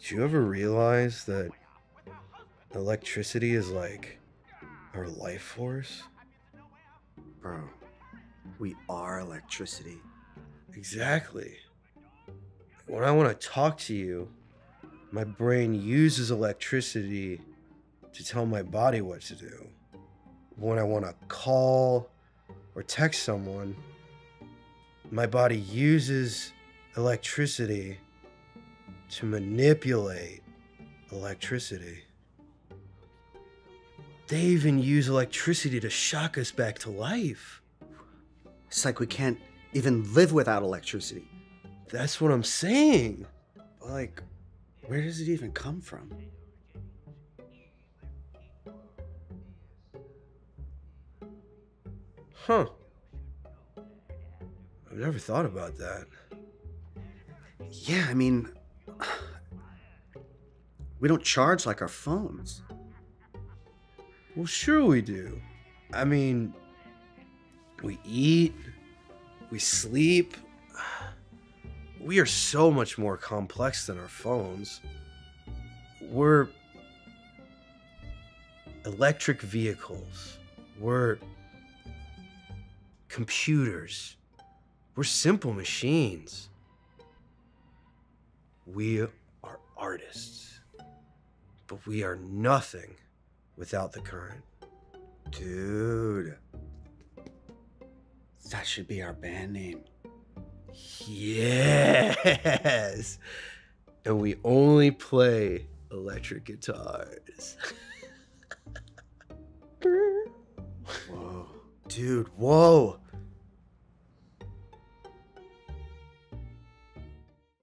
Did you ever realize that electricity is like our life force? Bro, we are electricity. Exactly. When I want to talk to you, my brain uses electricity to tell my body what to do. When I want to call or text someone, my body uses electricity to manipulate electricity. They even use electricity to shock us back to life. It's like we can't even live without electricity. That's what I'm saying. Like, where does it even come from? Huh. I've never thought about that. Yeah, I mean, we don't charge like our phones. Well, sure we do. I mean, we eat, we sleep. We are so much more complex than our phones. We're electric vehicles. We're computers. We're simple machines. We are artists. But we are nothing without the current. Dude. That should be our band name. Yes. And we only play electric guitars. Whoa. Dude, whoa.